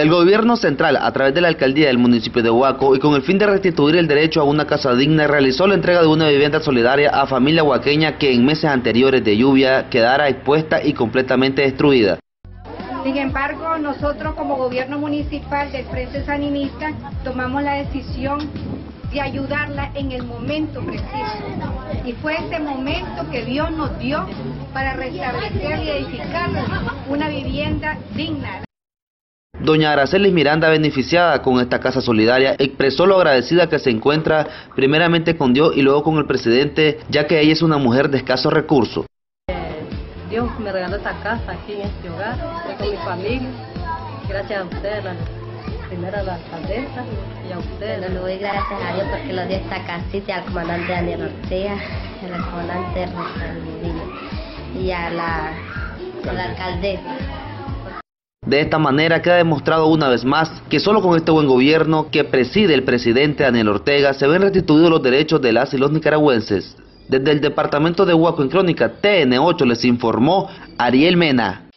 El gobierno central, a través de la alcaldía del municipio de Huaco y con el fin de restituir el derecho a una casa digna, realizó la entrega de una vivienda solidaria a familia huaqueña que en meses anteriores de lluvia quedara expuesta y completamente destruida. Sin embargo, nosotros como gobierno municipal del Frente Saninista tomamos la decisión de ayudarla en el momento preciso. Y fue ese momento que Dios nos dio para restablecer y edificar una vivienda digna. Doña Aracelis Miranda, beneficiada con esta casa solidaria, expresó lo agradecida que se encuentra primeramente con Dios y luego con el presidente, ya que ella es una mujer de escasos recursos. Dios me regaló esta casa aquí en este hogar, con mi familia. Gracias a ustedes, la, primero a la alcaldesa y a ustedes. le doy gracias a Dios porque lo dio esta casita al comandante Daniel Ortega, al comandante Rosalino y a la, a la alcaldesa. De esta manera queda demostrado una vez más que solo con este buen gobierno que preside el presidente Daniel Ortega se ven restituidos los derechos de las y los nicaragüenses. Desde el departamento de Huaco en Crónica, TN8 les informó Ariel Mena.